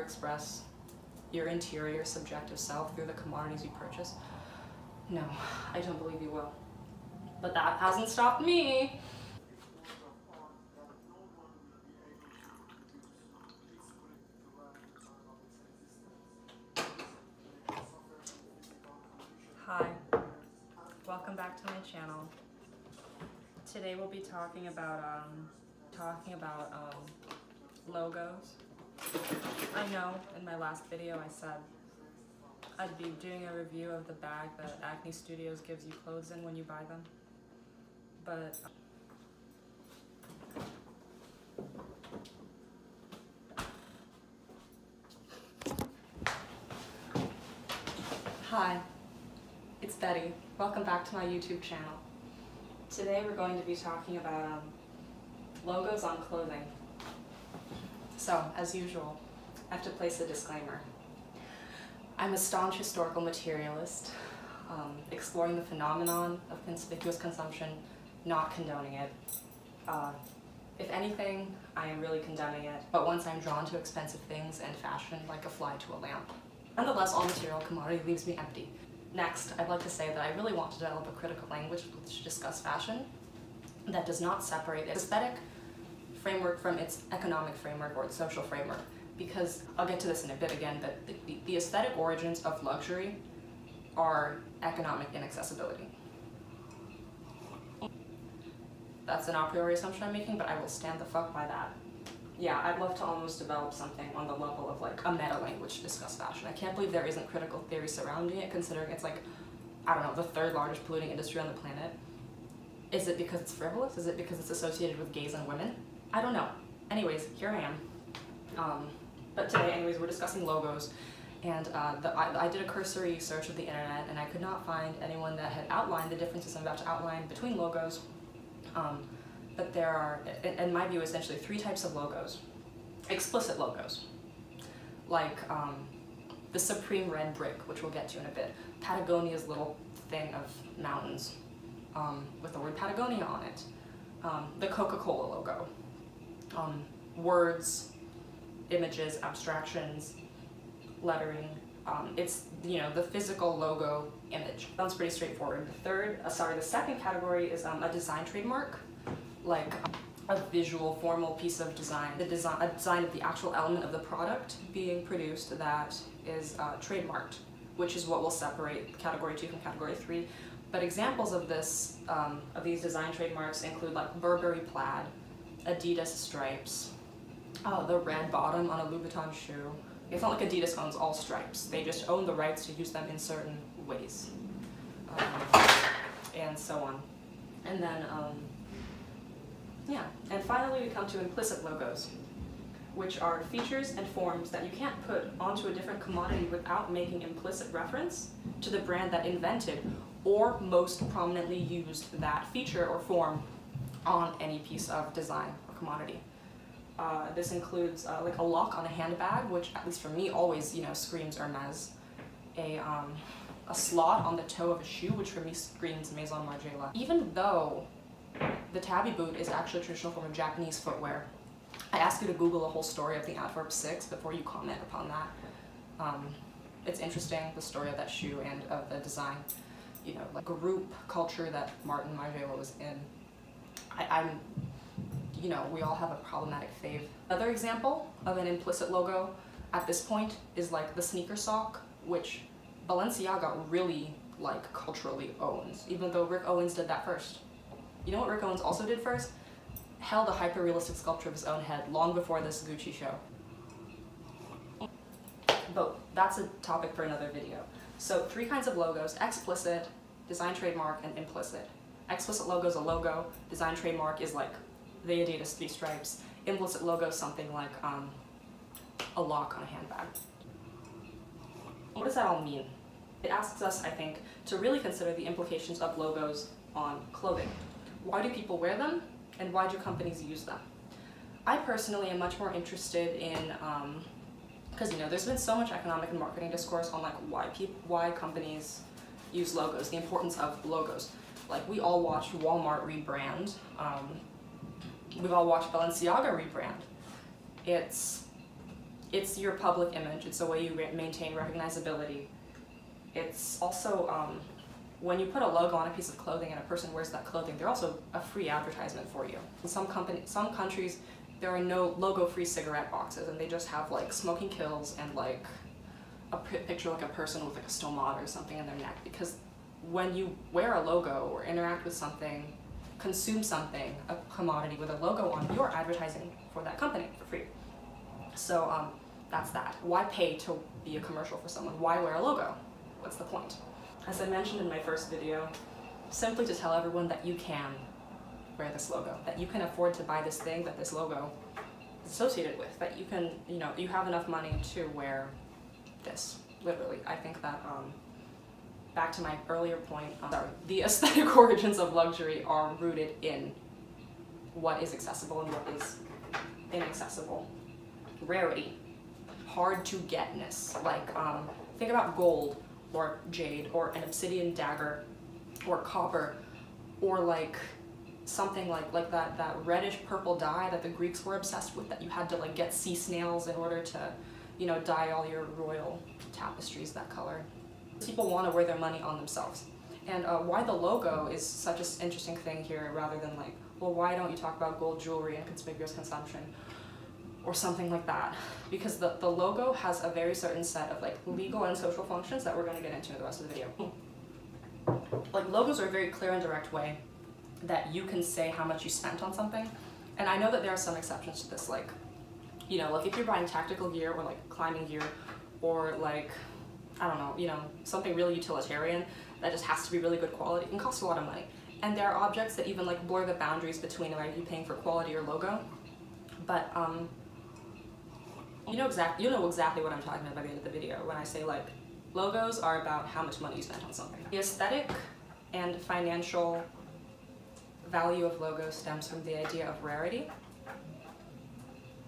express your interior subjective self through the commodities you purchase? No, I don't believe you will. But that hasn't stopped me. Hi, welcome back to my channel. Today we'll be talking about um, talking about um, logos. I know in my last video I said I'd be doing a review of the bag that Acne Studios gives you clothes in when you buy them. But Hi, it's Betty. Welcome back to my YouTube channel. Today we're going to be talking about um, logos on clothing. So, as usual, I have to place a disclaimer. I'm a staunch historical materialist, um, exploring the phenomenon of conspicuous consumption, not condoning it. Uh, if anything, I am really condemning it, but once I'm drawn to expensive things and fashion like a fly to a lamp. Nonetheless, all material commodity leaves me empty. Next, I'd like to say that I really want to develop a critical language to discuss fashion that does not separate aesthetic framework from its economic framework or its social framework. Because I'll get to this in a bit again, but the, the aesthetic origins of luxury are economic inaccessibility. That's an a priori assumption I'm making, but I will stand the fuck by that. Yeah, I'd love to almost develop something on the level of like a meta language to discuss fashion. I can't believe there isn't critical theory surrounding it, considering it's like, I don't know, the third largest polluting industry on the planet. Is it because it's frivolous? Is it because it's associated with gays and women? I don't know. Anyways, here I am. Um, but today, anyways, we're discussing logos. And uh, the, I, I, did a cursory search of the internet and I could not find anyone that had outlined the differences I'm about to outline between logos. Um, but there are, in, my view, essentially three types of logos. Explicit logos, like um, the Supreme Red Brick, which we'll get to in a bit. Patagonia's little thing of mountains um, with the word Patagonia on it. Um, the Coca-Cola logo, um, words, images, abstractions, lettering. Um, it's, you know, the physical logo image. Sounds pretty straightforward. The third, uh, sorry, the second category is um, a design trademark, like a visual, formal piece of design. The design, a design of the actual element of the product being produced that is uh, trademarked, which is what will separate category two from category three. But examples of this, um, of these design trademarks include like Burberry plaid, Adidas stripes, uh, the red bottom on a Louboutin shoe. It's not like Adidas owns all stripes. They just own the rights to use them in certain ways. Um, and so on. And then, um, yeah. And finally we come to implicit logos, which are features and forms that you can't put onto a different commodity without making implicit reference to the brand that invented or most prominently used that feature or form on any piece of design or commodity. Uh, this includes uh, like a lock on a handbag, which at least for me always you know screams Hermes. A um, a slot on the toe of a shoe, which for me screams Maison Margiela. Even though the tabi boot is actually a traditional form of Japanese footwear, I ask you to Google the whole story of the Antwerp Six before you comment upon that. Um, it's interesting the story of that shoe and of the design, you know, like group culture that Martin Margiela was in. I, I'm you know, we all have a problematic fave. Another example of an implicit logo at this point is like the sneaker sock, which Balenciaga really like culturally owns, even though Rick Owens did that first. You know what Rick Owens also did first? Held a hyper-realistic sculpture of his own head long before this Gucci show. But that's a topic for another video. So three kinds of logos, explicit, design trademark, and implicit. Explicit logo is a logo, design trademark is like the Adidas three stripes, implicit logo is something like um, a lock on a handbag. What does that all mean? It asks us, I think, to really consider the implications of logos on clothing. Why do people wear them, and why do companies use them? I personally am much more interested in, because um, you know, there's been so much economic and marketing discourse on like why people, why companies use logos, the importance of logos. Like we all watched Walmart rebrand um, we've all watched Balenciaga rebrand. It's it's your public image. It's a way you maintain recognizability. It's also um, when you put a logo on a piece of clothing and a person wears that clothing, they're also a free advertisement for you. In some company, some countries, there are no logo-free cigarette boxes, and they just have like smoking kills and like a picture like a person with like a stomata or something in their neck. Because when you wear a logo or interact with something, consume something, a commodity with a logo on, you're advertising for that company for free. So um, that's that. Why pay to be a commercial for someone? Why wear a logo? What's the point? As I mentioned in my first video, simply to tell everyone that you can wear this logo, that you can afford to buy this thing that this logo is associated with, that you can, you know, you have enough money to wear this, literally. I think that, um, back to my earlier point, um, sorry, the aesthetic origins of luxury are rooted in what is accessible and what is inaccessible. Rarity, hard to getness, like, um, think about gold or jade or an obsidian dagger or copper or like something like like that that reddish purple dye that the Greeks were obsessed with that you had to like get sea snails in order to you know dye all your royal tapestries that color people want to wear their money on themselves. And uh, why the logo is such an interesting thing here rather than like well why don't you talk about gold jewelry and conspicuous consumption or something like that? Because the, the logo has a very certain set of like legal and social functions that we're going to get into in the rest of the video. Like logos are a very clear and direct way that you can say how much you spent on something. And i know that there are some exceptions to this like you know like if you're buying tactical gear or like climbing gear or like i don't know you know something really utilitarian that just has to be really good quality and can cost a lot of money and there are objects that even like blur the boundaries between are you paying for quality or logo but um you know exactly you know exactly what I'm talking about by the end of the video when I say like logos are about how much money you spent on something. The aesthetic and financial value of logos stems from the idea of rarity.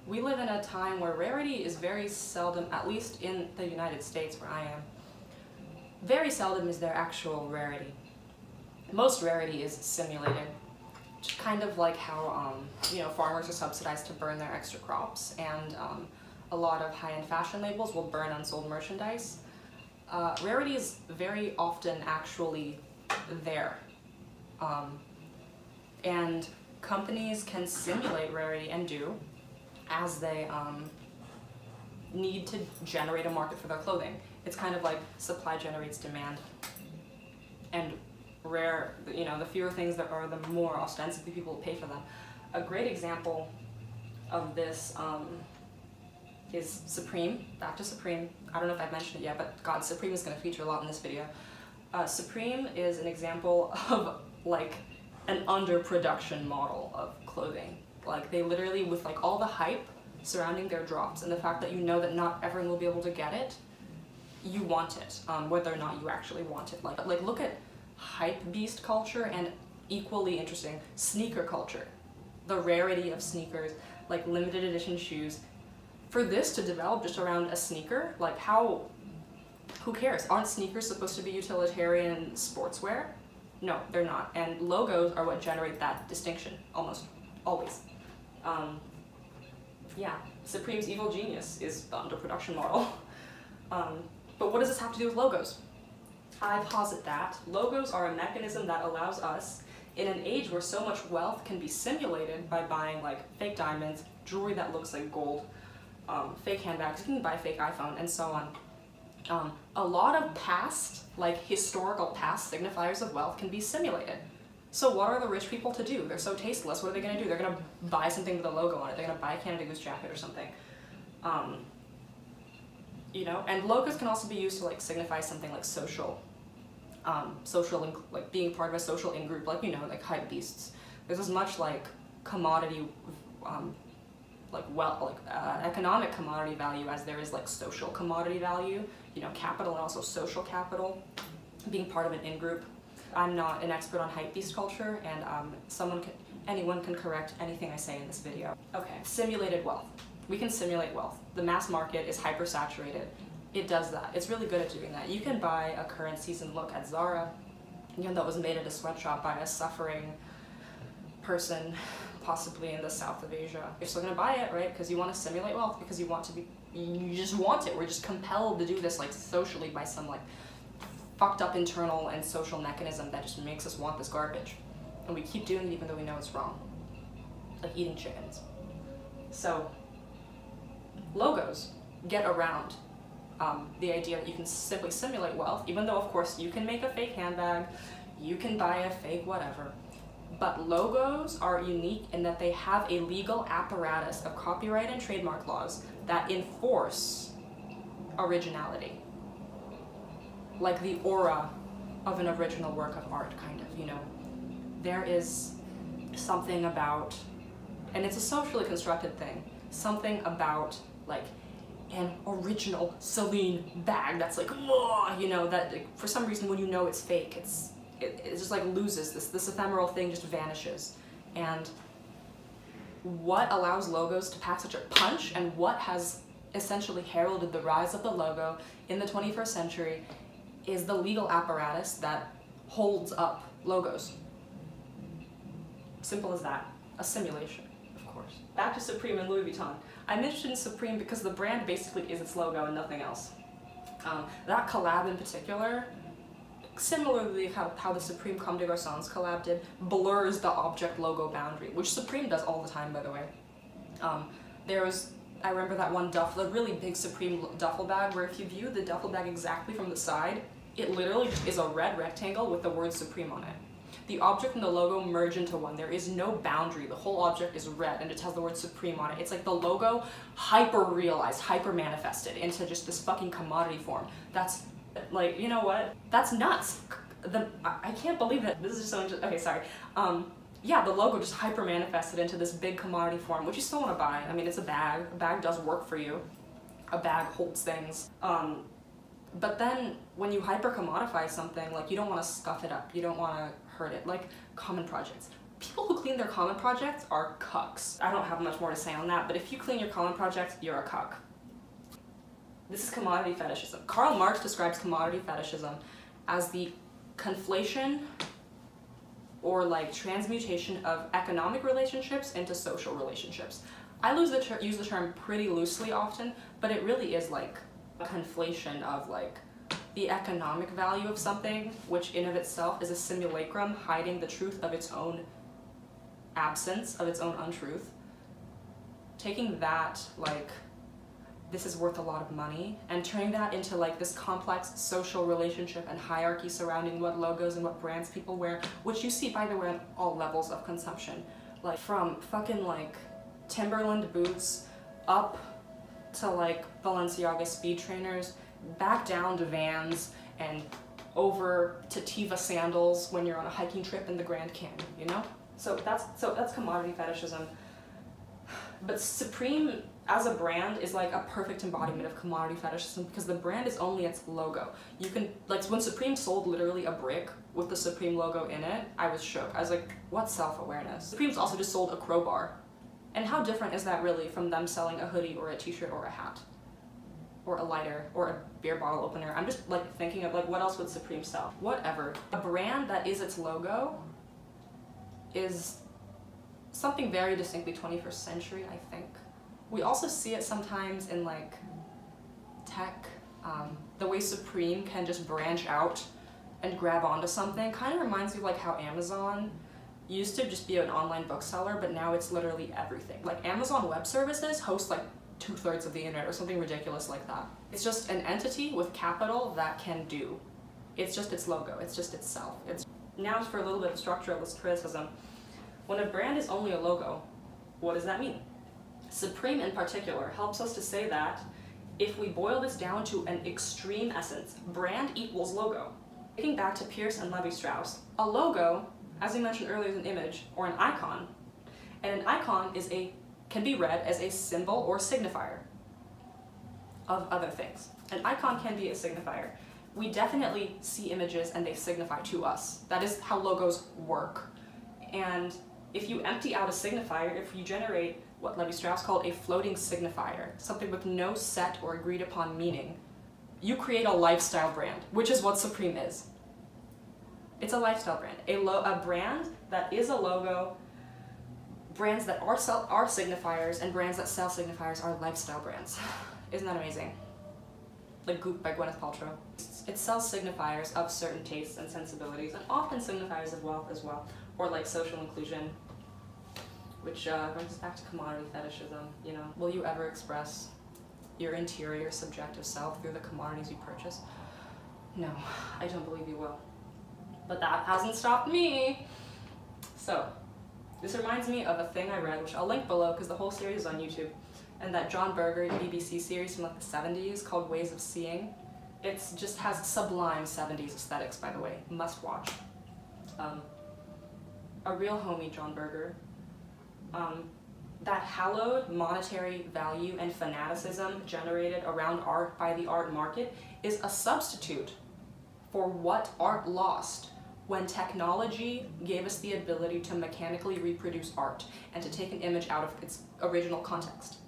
We live in a time where rarity is very seldom, at least in the United States where I am, very seldom is there actual rarity. Most rarity is simulated kind of like how um, you know farmers are subsidized to burn their extra crops and um, a lot of high-end fashion labels will burn unsold merchandise. Uh, rarity is very often actually there. Um, and companies can simulate rarity and do as they um, need to generate a market for their clothing. It's kind of like supply generates demand. And rare, you know, the fewer things that are, the more ostensibly people will pay for them. A great example of this um, is Supreme, back to Supreme. I don't know if I've mentioned it yet, but God, Supreme is going to feature a lot in this video. Uh, Supreme is an example of like an underproduction model of clothing. Like they literally, with like all the hype surrounding their drops and the fact that you know that not everyone will be able to get it, you want it, um, whether or not you actually want it. Like, like look at hype beast culture and equally interesting sneaker culture. The rarity of sneakers, like limited edition shoes, for this to develop just around a sneaker, like how, who cares? Aren't sneakers supposed to be utilitarian sportswear? No, they're not. And logos are what generate that distinction, almost always. Um, yeah, Supreme's evil genius is the underproduction model. Um, but what does this have to do with logos? I posit that logos are a mechanism that allows us, in an age where so much wealth can be simulated by buying like fake diamonds, jewelry that looks like gold, um, fake handbags, you can buy a fake iPhone, and so on. Um, a lot of past, like historical past signifiers of wealth can be simulated. So what are the rich people to do? They're so tasteless. What are they going to do? They're going to buy something with a logo on it. They're going to buy a Canada Goose jacket or something. Um, you know, and logos can also be used to like signify something like social, um, social like being part of a social in group, like you know, like hype beasts. There's as much like commodity um, like well like uh, economic commodity value as there is like social commodity value you know capital and also social capital being part of an in-group i'm not an expert on hypebeast culture and um, someone can anyone can correct anything i say in this video okay simulated wealth we can simulate wealth the mass market is hypersaturated. it does that it's really good at doing that you can buy a current season look at zara you know that was made at a sweatshop by a suffering person possibly in the south of Asia. You're still gonna buy it, right? Because you want to simulate wealth, because you want to be you just want it. We're just compelled to do this like socially by some like fucked up internal and social mechanism that just makes us want this garbage. And we keep doing it even though we know it's wrong. Like eating chickens. So logos get around um, the idea that you can simply simulate wealth, even though of course you can make a fake handbag, you can buy a fake whatever. But logos are unique in that they have a legal apparatus of copyright and trademark laws that enforce originality. Like the aura of an original work of art, kind of, you know. There is something about, and it's a socially constructed thing, something about like an original Celine bag that's like, you know, that for some reason when you know it's fake, it's it, it just like loses this this ephemeral thing just vanishes and what allows logos to pack such a punch and what has essentially heralded the rise of the logo in the 21st century is the legal apparatus that holds up logos. Simple as that. A simulation, of course. Back to Supreme and Louis Vuitton. I mentioned Supreme because the brand basically is its logo and nothing else. Um, that collab in particular similarly how, how the Supreme Comme des Garçons collab did, blurs the object logo boundary, which Supreme does all the time, by the way. Um, there was, I remember that one duffel, a really big Supreme duffel bag, where if you view the duffel bag exactly from the side, it literally is a red rectangle with the word Supreme on it. The object and the logo merge into one. There is no boundary. The whole object is red and it has the word Supreme on it. It's like the logo hyper realized, hyper manifested into just this fucking commodity form. That's like, you know what? That's nuts. The, I can't believe that this is just so interesting. Okay, sorry. Um, yeah, the logo just hyper manifested into this big commodity form, which you still want to buy. I mean, it's a bag. A bag does work for you. A bag holds things. Um, but then when you hyper commodify something, like you don't want to scuff it up. You don't want to hurt it. Like common projects. People who clean their common projects are cucks. I don't have much more to say on that, but if you clean your common projects, you're a cuck. This is commodity fetishism. Karl Marx describes commodity fetishism as the conflation or like transmutation of economic relationships into social relationships. I the use the term pretty loosely often, but it really is like a conflation of like the economic value of something, which in of itself is a simulacrum hiding the truth of its own absence, of its own untruth. Taking that like this is worth a lot of money and turning that into like this complex social relationship and hierarchy surrounding what logos and what brands people wear which you see by the way on all levels of consumption like from fucking like timberland boots up to like balenciaga speed trainers back down to vans and over to Teva sandals when you're on a hiking trip in the Grand Canyon, you know? So that's so that's commodity fetishism. But Supreme as a brand is like a perfect embodiment of commodity fetishism because the brand is only its logo. You can like when Supreme sold literally a brick with the Supreme logo in it, I was shook. I was like, what self-awareness? Supreme's also just sold a crowbar. And how different is that really from them selling a hoodie or a t-shirt or a hat? Or a lighter or a beer bottle opener. I'm just like thinking of like what else would Supreme sell? Whatever. A brand that is its logo is something very distinctly 21st century, I think. We also see it sometimes in like tech, um, the way Supreme can just branch out and grab onto something kind of reminds me of like how Amazon used to just be an online bookseller, but now it's literally everything. Like Amazon Web Services hosts like two thirds of the internet or something ridiculous like that. It's just an entity with capital that can do. It's just its logo, it's just itself. It's Now for a little bit of structuralist criticism. When a brand is only a logo, what does that mean? Supreme in particular helps us to say that if we boil this down to an extreme essence, brand equals logo. Taking back to Peirce and Levi-Strauss, a logo, as we mentioned earlier, is an image or an icon, and an icon is a can be read as a symbol or signifier of other things. An icon can be a signifier. We definitely see images and they signify to us. That is how logos work. And if you empty out a signifier, if you generate what Levi-Strauss called a floating signifier, something with no set or agreed upon meaning, you create a lifestyle brand, which is what Supreme is. It's a lifestyle brand, a, lo- a brand that is a logo, brands that are, sell- are signifiers, and brands that sell signifiers are lifestyle brands. Isn't that amazing? Like Goop by Gwyneth Paltrow. It sells signifiers of certain tastes and sensibilities, and often signifiers of wealth as well, or like social inclusion, which uh, brings us back to commodity fetishism. You know, will you ever express your interior subjective self through the commodities you purchase? No, I don't believe you will. But that hasn't stopped me. So, this reminds me of a thing I read, which I'll link below because the whole series is on YouTube, and that John Berger BBC series from like the 70s called Ways of Seeing. It just has sublime 70s aesthetics, by the way. Must watch. Um, a real homie, John Berger. Um, that hallowed monetary value and fanaticism generated around art by the art market is a substitute for what art lost when technology gave us the ability to mechanically reproduce art and to take an image out of its original context.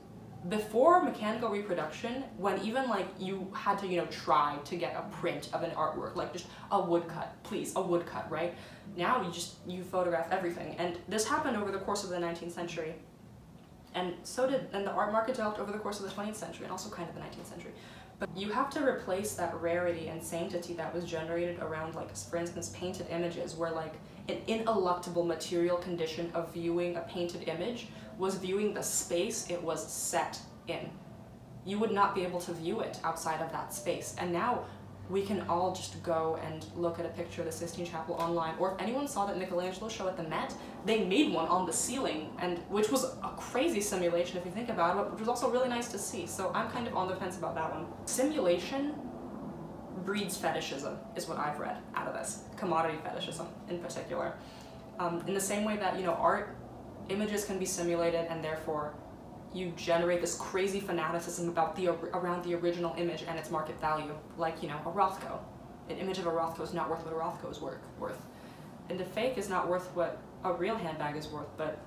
Before mechanical reproduction, when even like you had to, you know, try to get a print of an artwork, like just a woodcut, please, a woodcut, right? Now you just, you photograph everything. And this happened over the course of the 19th century. And so did, and the art market developed over the course of the 20th century and also kind of the 19th century. But you have to replace that rarity and sanctity that was generated around, like, for instance, painted images, where, like, an ineluctable material condition of viewing a painted image was viewing the space it was set in. You would not be able to view it outside of that space. And now we can all just go and look at a picture of the Sistine Chapel online. Or if anyone saw that Michelangelo show at the Met, they made one on the ceiling, and which was a crazy simulation if you think about it, which was also really nice to see. So I'm kind of on the fence about that one. Simulation breeds fetishism, is what I've read out of this. Commodity fetishism, in particular. Um, in the same way that, you know, art images can be simulated and therefore you generate this crazy fanaticism about the around the original image and its market value, like you know a Rothko. An image of a Rothko is not worth what a Rothko is worth. Worth, and a fake is not worth what a real handbag is worth. But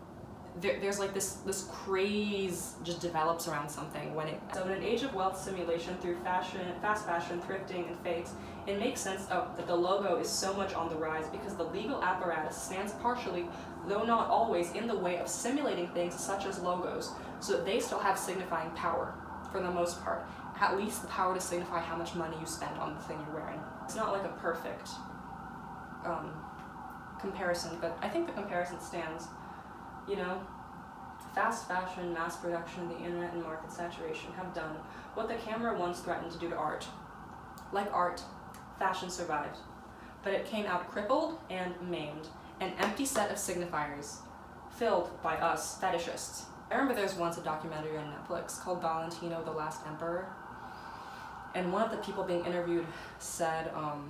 there, there's like this this craze just develops around something when it. So in an age of wealth simulation through fashion, fast fashion, thrifting, and fakes, it makes sense that the logo is so much on the rise because the legal apparatus stands partially, though not always, in the way of simulating things such as logos so that they still have signifying power for the most part. At least the power to signify how much money you spend on the thing you're wearing. It's not like a perfect um, comparison, but I think the comparison stands. You know, fast fashion, mass production, the internet, and market saturation have done what the camera once threatened to do to art. Like art, fashion survived, but it came out crippled and maimed, an empty set of signifiers, filled by us fetishists. I remember there was once a documentary on Netflix called Valentino the Last Emperor. And one of the people being interviewed said um,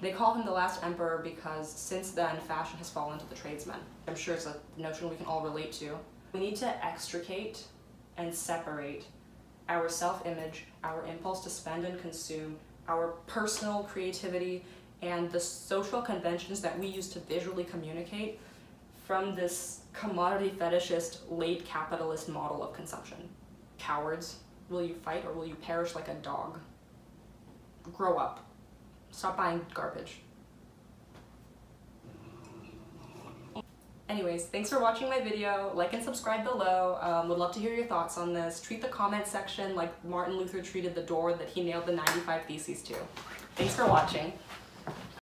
they call him the last emperor because since then fashion has fallen to the tradesmen. I'm sure it's a notion we can all relate to. We need to extricate and separate our self-image, our impulse to spend and consume, our personal creativity, and the social conventions that we use to visually communicate from this commodity fetishist, late capitalist model of consumption. Cowards, will you fight or will you perish like a dog? Grow up. Stop buying garbage. Anyways, thanks for watching my video. Like and subscribe below. Um, would love to hear your thoughts on this. Treat the comment section like Martin Luther treated the door that he nailed the 95 Theses to. Thanks for watching.